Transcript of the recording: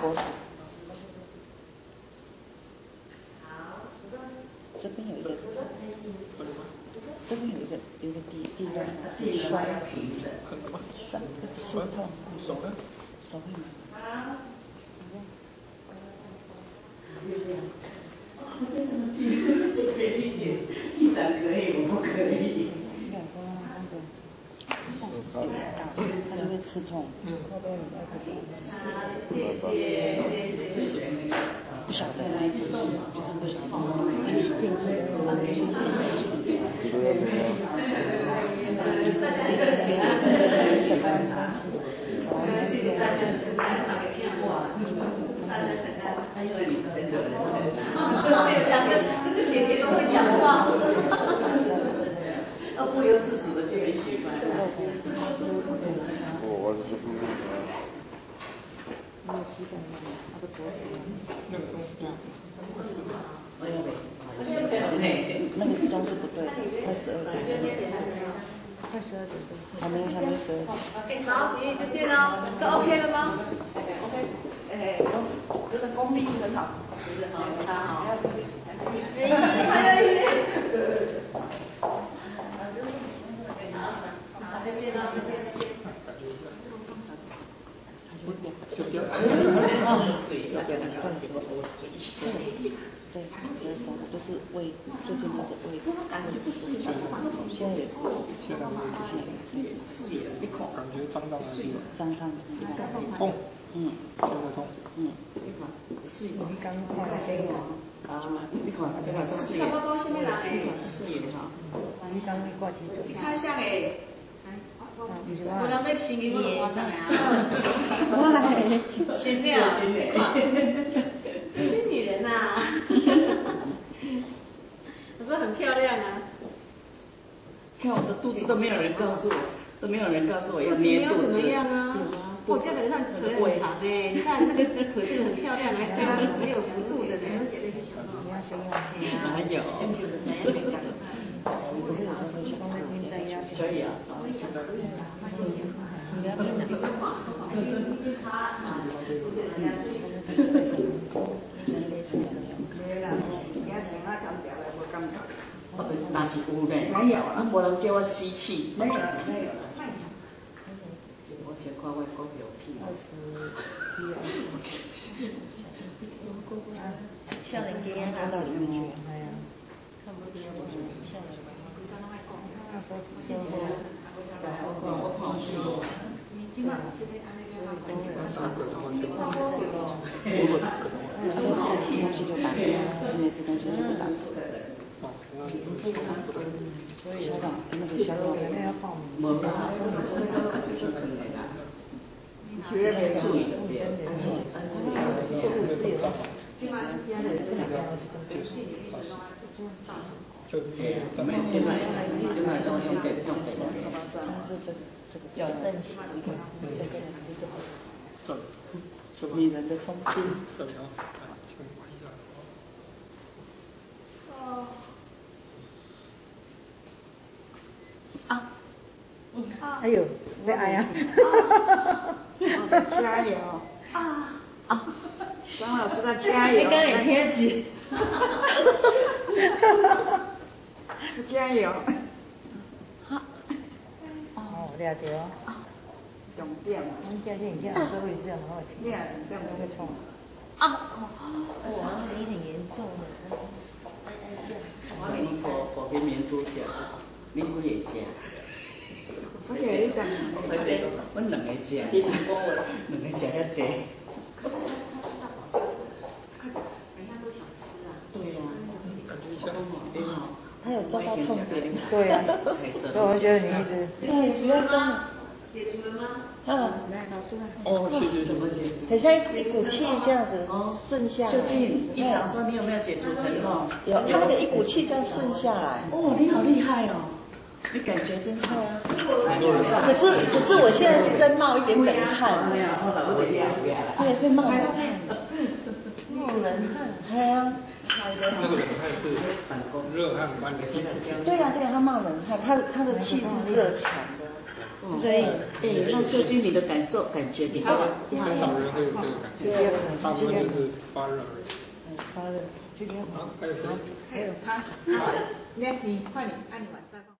脖子。这边有一个，这边有一个，有一个地地方摔，摔个刺痛，手呢？手会吗？啊，怎么？刺痛。嗯。谢谢。谢谢。不晓得，就是不晓得。就是病大家热情啊！谢谢。大家的等待，打个电话，大家等待，还有你们在这里。对，讲个这个姐姐都会讲话，呃，不由自主的就很喜欢。我是不那个膝盖那个，那个东西对，快死了。我也没。那个装是不对的，快十二点。快十二点，还没还没十二点。好，你再见哦，都 OK 了吗？OK，哎，这个功力很好，是好，他。好，好，再见了，再见，再见。就不要。啊，对，对，对，这手就是胃，最近就是胃，现在也是，现在胃现在也感觉胀胀的，胀胀的，痛，嗯，现在痛，嗯，是我们刚看了这个，啊，你看这个这是看包包下面来，这是也哈，你刚没挂起走，看下诶。我那边新年我活动啊，新娘，新女人呐，我说很漂亮啊。看我的肚子都没有人告诉我，都没有人告诉我要捏肚子。怎么样啊？我这个人看腿很长哎，你看那个腿这个很漂亮，还这样很有幅度的呢。哪有？可以啊。那是有嘞，没有，啊，无人叫我吸气。没有，没有了。我先看我股票去。笑脸今天看到里面去。看不到，笑脸。那时候之前我跑去了。今晚这边安那个嘛，反正三个同学，有时候吃东西就打，是没吃东西就不打。哦，那是所以香港那个香港那要放。没办法，学业没注意的，就怎么现在现在都用这用这个。但是这个叫正器，你看这个是这个。是女人的通病。这里啊，来，这个关一下。哦。啊。嗯。哎呦，没哎呀。加油。啊。啊。张老师在加油。你刚也贴纸。哈哈哈哈哈。加油。好。哦，了解哦。重点。你今天你这样说会是很好听。这样这样会痛。啊。哇，有点严重了。我给你补补给棉都食，你不也食？我给你讲。而且我两个食，两个食遐济。对呀。感觉像。他有抓到痛点，对呀，所以我觉得你一直。对，主要是。解除了吗？嗯。来，老师。哦，谢谢谢谢。很像一股气这样子顺下来。最近一长说你有没有解除疼痛？有，他那个一股气这样顺下来。哦，你好厉害哦！你感觉真好啊。可是可是我现在是在冒一点冷汗。对啊，对，会冒冷汗。冒冷汗。对啊。那个冷汗是热汗把你身体。对呀对呀，他冒冷汗，他他的气是热强的。所以，哎，那秀君你的感受感觉比较。很少人会有这个感觉，大部分都是发热而已。发热，今天好，还有谁？还有他，好，来你换你，按你完。